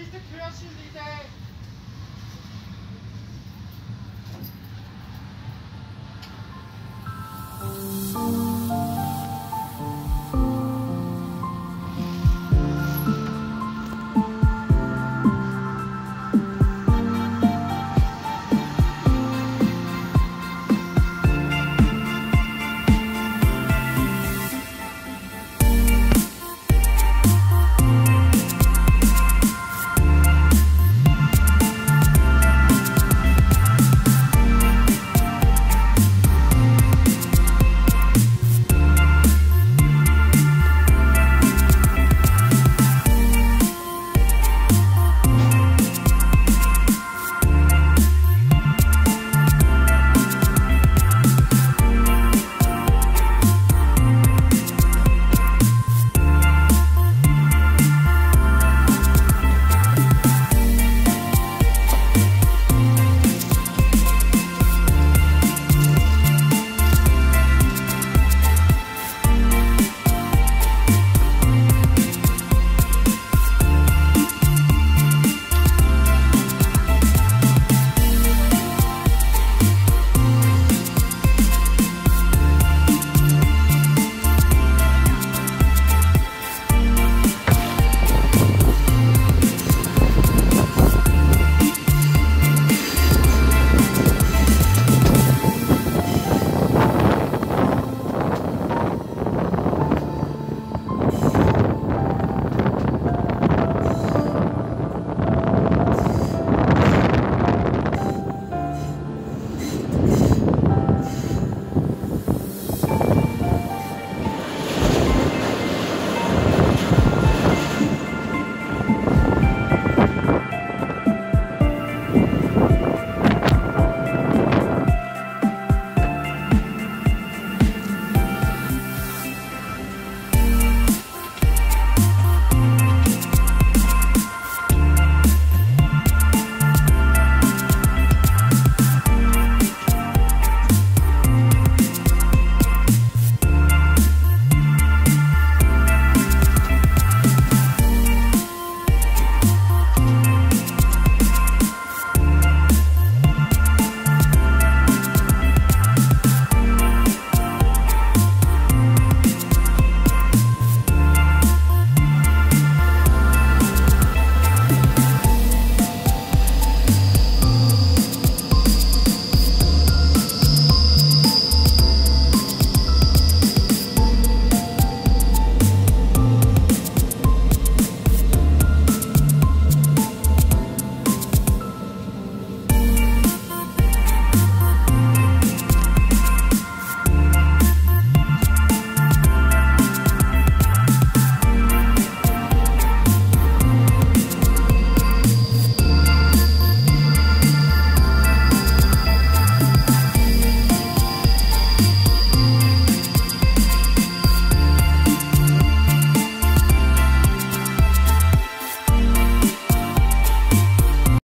is the curiosity that